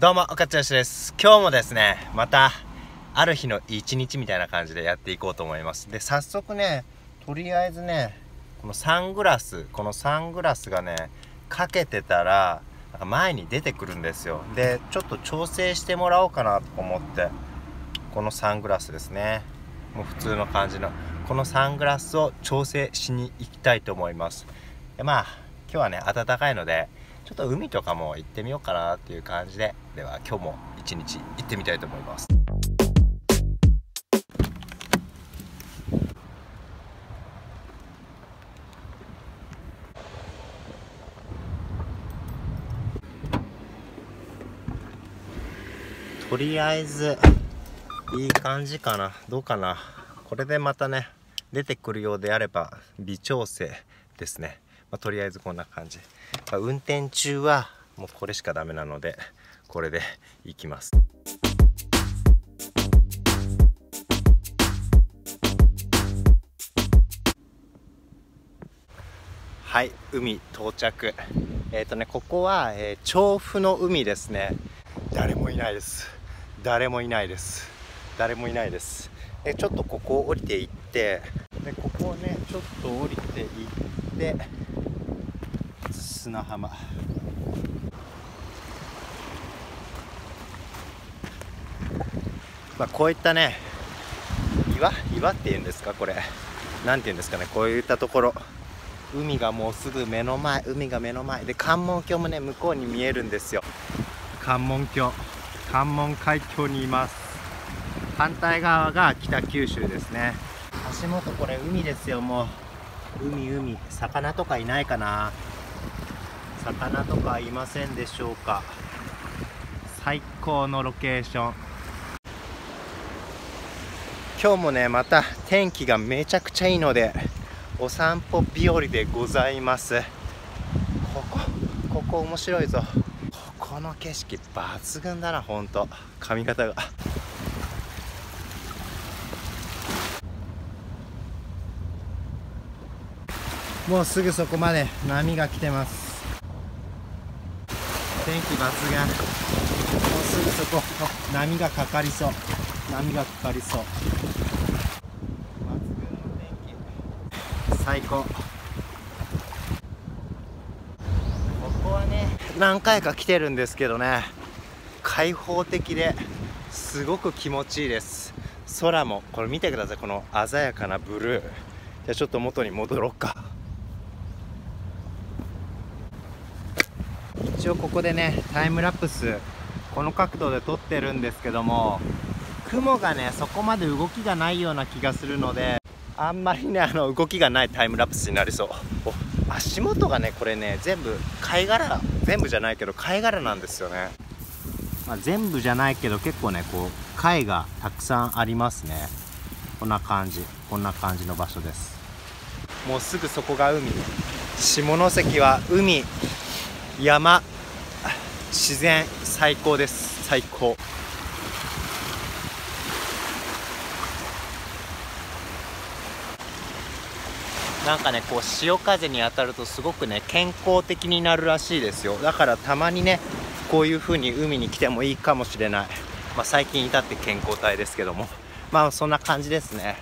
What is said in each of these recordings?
どうも、岡剛です。今日もですね、また、ある日の一日みたいな感じでやっていこうと思います。で、早速ね、とりあえずね、このサングラス、このサングラスがね、かけてたら、なんか前に出てくるんですよ。で、ちょっと調整してもらおうかなと思って、このサングラスですね。もう普通の感じの、このサングラスを調整しに行きたいと思います。で、まあ、今日はね、暖かいので、ちょっと海とかも行ってみようかなっていう感じででは今日も一日行ってみたいと思います。とりあえずいい感じかな。どうかな。これでまたね出てくるようであれば微調整ですね。まあ、とりあえずこんな感じ、まあ、運転中はもうこれしかダメなのでこれで行きます。はい海到着。えっ、ー、とねここは、えー、調布の海ですね。誰もいないです。誰もいないです。誰もいないです。でちょっとここを降りていってでここをねちょっと降りていって砂浜。まあこういったね岩岩っていうんですかこれ。何て言うんですかねこういったところ。海がもうすぐ目の前海が目の前。で関門橋もね向こうに見えるんですよ。関門橋関門海峡にいます。反対側が北九州ですね。足元これ海ですよもう。海海。魚とかいないかな魚とかいませんでしょうか？最高のロケーション。今日もねまた天気がめちゃくちゃいいのでお散歩日和でございます。ここここ面白いぞ。ここの景色抜群だなほんと。髪型が。もうすぐそこまで波が来てます。天気抜群。もうすぐそこ。波がかかりそう。波がかかりそう。抜群の天気最高。ここはね何回か来てるんですけどね。開放的ですごく気持ちいいです。空も。これ見てください。この鮮やかなブルー。じゃあちょっと元に戻ろうか応ここでねタイムラプスこの角度で撮ってるんですけども雲がねそこまで動きがないような気がするのであんまりねあの動きがないタイムラプスになりそう。足元がねこれね全部貝殻全部じゃないけど貝殻なんですよね、まあ、全部じゃないけど結構ねこう貝がたくさんありますね。こんな感じ。こんな感じの場所です。もうすぐそこが海。下関は海。山。自然最高です。最高。なんかねこう潮風に当たるとすごくね健康的になるらしいですよ。だからたまにねこういう風に海に来てもいいかもしれない。まあ最近至って健康体ですけども。まあそんな感じですね。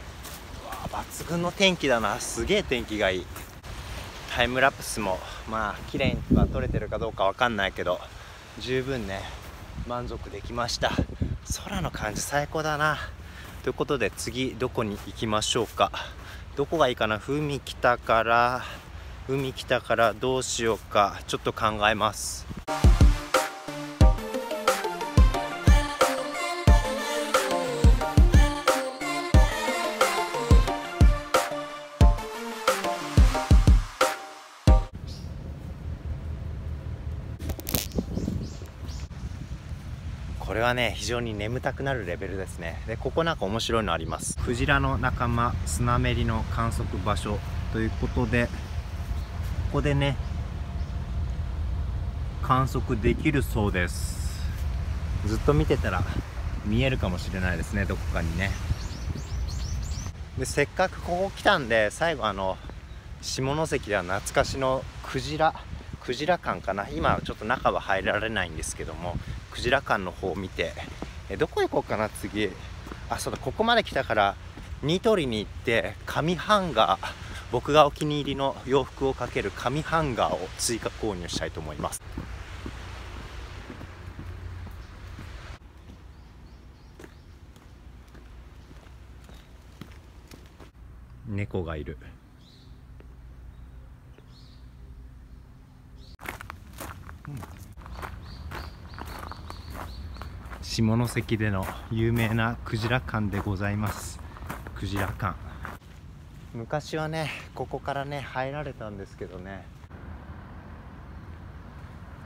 抜群の天気だな。すげえ天気がいい。タイムラプスもまあ綺麗には撮れてるかどうかわかんないけど。十分ね満足できました。空の感じ最高だな。ということで次どこに行きましょうか。どこがいいかな？海来たから海来たからどうしようか。ちょっと考えます。はね非常に眠たくなるレベルですね。でここなんか面白いのあります。クジラの仲間スナメリの観測場所ということでここでね観測できるそうです。ずっと見てたら見えるかもしれないですねどこかにね。でせっかくここ来たんで最後あの下関では懐かしのクジラクジラ館かな。今はちょっと中は入られないんですけどもクジラ館の方を見てえどこ行こうかな次。あそうだここまで来たからニトリに行って紙ハンガー僕がお気に入りの洋服をかける紙ハンガーを追加購入したいと思います。猫がいる。下関での有名なクジラ館でございます。クジラ館。昔はねここからね入られたんですけどね。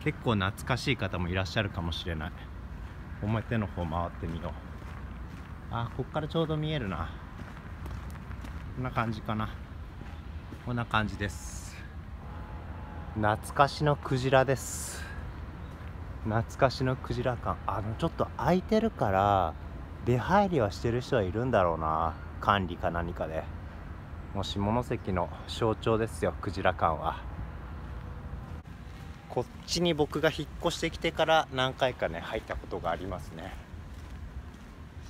結構懐かしい方もいらっしゃるかもしれない。表の方回ってみよう。あこっからちょうど見えるな。こんな感じかな。こんな感じです。懐かしのクジラです懐かしのクジラ館あのちょっと空いてるから出入りはしてる人はいるんだろうな。管理か何かで。もう下関の象徴ですよクジラ館は。こっちに僕が引っ越してきてから何回かね入ったことがありますね。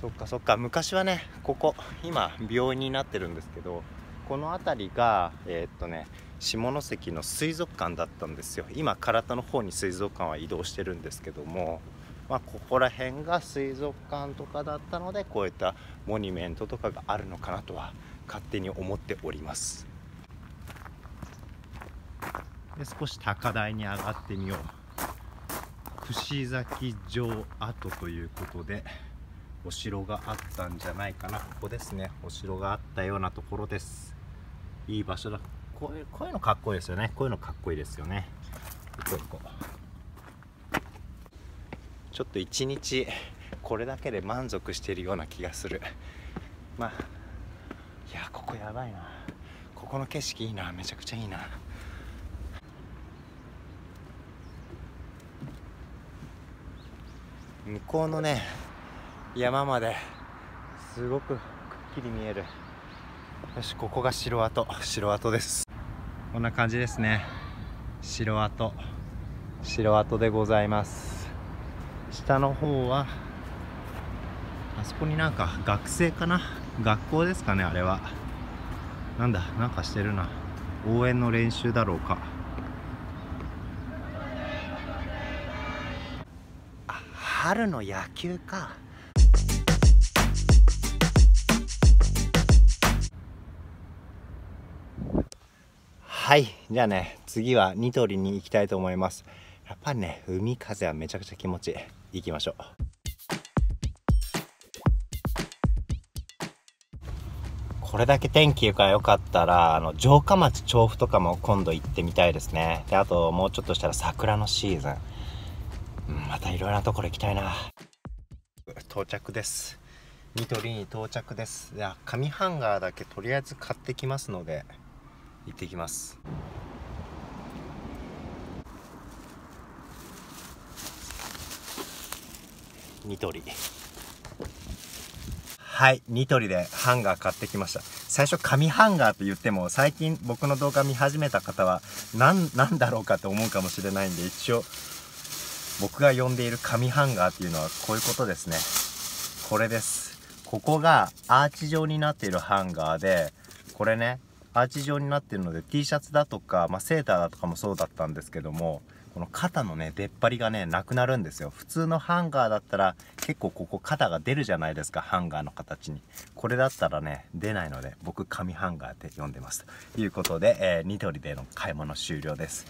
そっかそっか。昔はねここ今病院になってるんですけどこの辺りがえー、っとね下関の水族館だったんですよ。今唐田の方に水族館は移動してるんですけどもまあ、ここら辺が水族館とかだったのでこういったモニュメントとかがあるのかなとは勝手に思っております。で少し高台に上がってみよう。串崎城跡ということでお城があったんじゃないかな。ここですね。お城があったようなところです。いい場所だ。こういうこういうのかっこいいですよね。こういうのかっこいいですよね。ちょっと一日これだけで満足しているような気がする。まあいやここやばいな。ここの景色いいな。めちゃくちゃいいな。向こうのね山まですごくくっきり見える。よしここが城跡。城跡です。こんな感じですね。城跡。城跡でございます。下の方はあそこになんか学生かな？学校ですかねあれは。なんだなんかしてるな。応援の練習だろうか。あ春の野球かはいじゃあね次はニトリに行きたいと思います。やっぱりね海風はめちゃくちゃ気持ちいい。行きましょう。これだけ天気が良かったらあの城下町調布とかも今度行ってみたいですね。であともうちょっとしたら桜のシーズン、またいろいろなところ行きたいな。到着です。ニトリに到着です。いや紙ハンガーだけとりあえず買ってきますので。行ってきます。ニトリ。はいニトリでハンガー買ってきました。最初紙ハンガーと言っても最近僕の動画見始めた方は何なんだろうかと思うかもしれないんで一応僕が呼んでいる紙ハンガーっていうのはこういうことですね。これです。ここがアーチ状になっているハンガーでこれねアーチ状になってるので T シャツだとか、まあ、セーターだとかもそうだったんですけどもこの肩のね出っ張りがねなくなるんですよ。普通のハンガーだったら結構ここ肩が出るじゃないですかハンガーの形に。これだったらね出ないので僕紙ハンガーって呼んでますと。いうことで、えー、ニトリでの買い物終了です。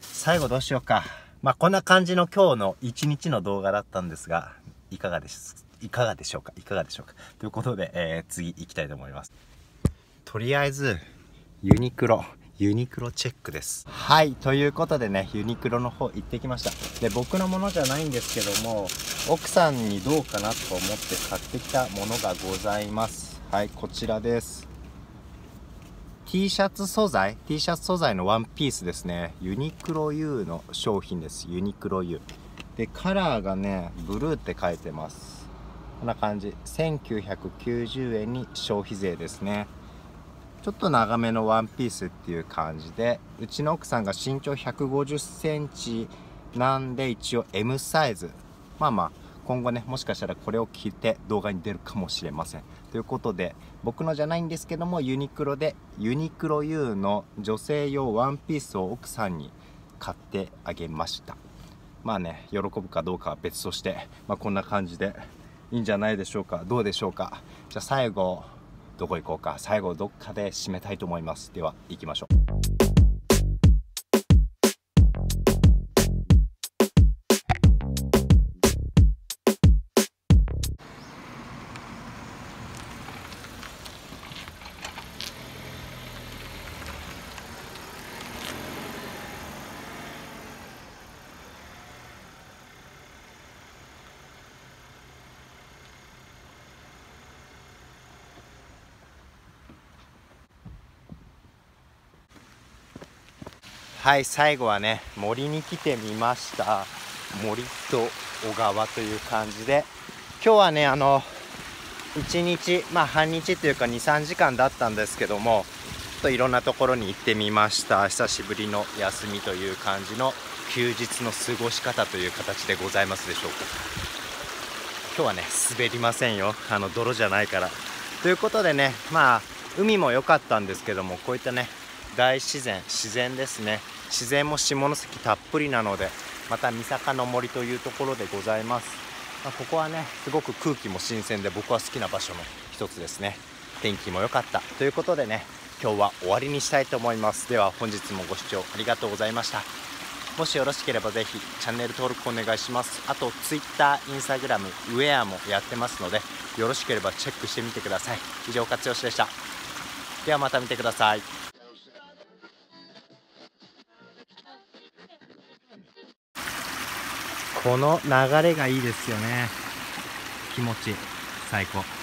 最後どうしようか。まあこんな感じの今日の一日の動画だったんですがいかがですいかがでしょうかいかがでしょうか。ということで、えー、次行きたいと思います。とりあえずユニクロユニクロチェックです。はいということでねユニクロの方行ってきました。で僕のものじゃないんですけども奥さんにどうかなと思って買ってきたものがございます。はいこちらです。T シャツ素材 T シャツ素材のワンピースですね。ユニクロ U の商品です。ユニクロ U でカラーがねブルーって書いてます。こんな感じ。1990円に消費税ですね。ちょっと長めのワンピースっていう感じでうちの奥さんが身長1 5 0センチなんで一応 M サイズ。まあまあ今後ねもしかしたらこれを着て動画に出るかもしれません。ということで僕のじゃないんですけどもユニクロでユニクロ U の女性用ワンピースを奥さんに買ってあげました。まあね喜ぶかどうかは別として、まあ、こんな感じでいいんじゃないでしょうか。どうでしょうか。じゃあ最後どこ行こうか最後どっかで締めたいと思います。では行きましょう。はい最後はね森に来てみました。森と小川という感じで。今日はねあの1日まあ半日というか23時間だったんですけどもちょっといろんなところに行ってみました。久しぶりの休みという感じの休日の過ごし方という形でございますでしょうか。今日はね滑りませんよ。あの泥じゃないから。ということでねまあ海も良かったんですけどもこういったね大自然自然ですね。自然も下関たっぷりなのでまた三坂の森というところでございます、まあ、ここはねすごく空気も新鮮で僕は好きな場所の一つですね。天気も良かった。ということでね今日は終わりにしたいと思います。では本日もご視聴ありがとうございました。もしよろしければぜひチャンネル登録お願いします。あと Twitter、Instagram、ウェアもやってますのでよろしければチェックしてみてください。以上勝吉でした。ではまた見てください。この流れがいいですよね。気持ちいい最高。